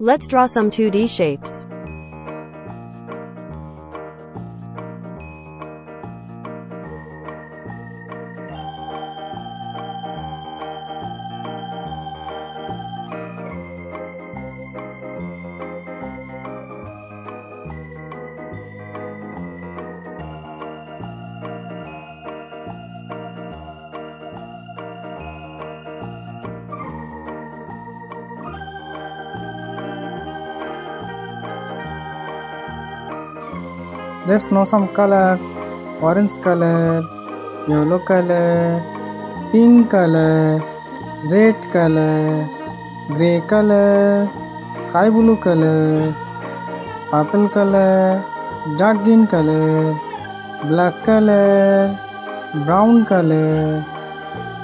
Let's draw some 2D shapes. Let's know some colors. Orange color, yellow color, pink color, red color, grey color, sky blue color, purple color, dark green color, black color, brown color,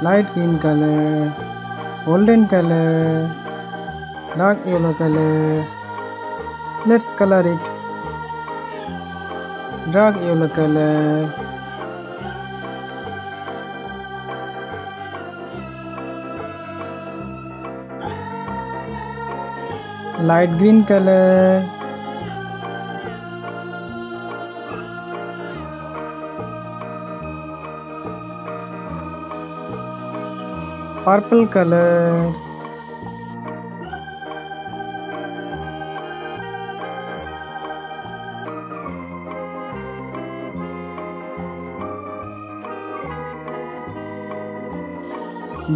light green color, golden color, dark yellow color. Let's color it dark yellow color light green color purple color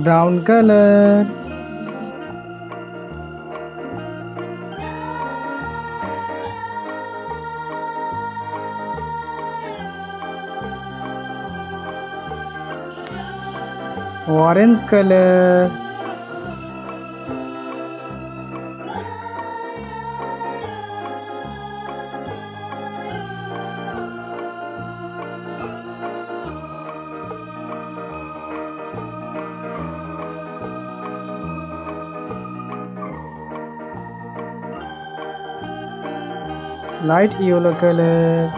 brown color orange color light yellow color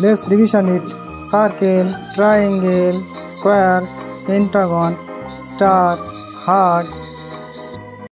let's revision it circle triangle square pentagon star heart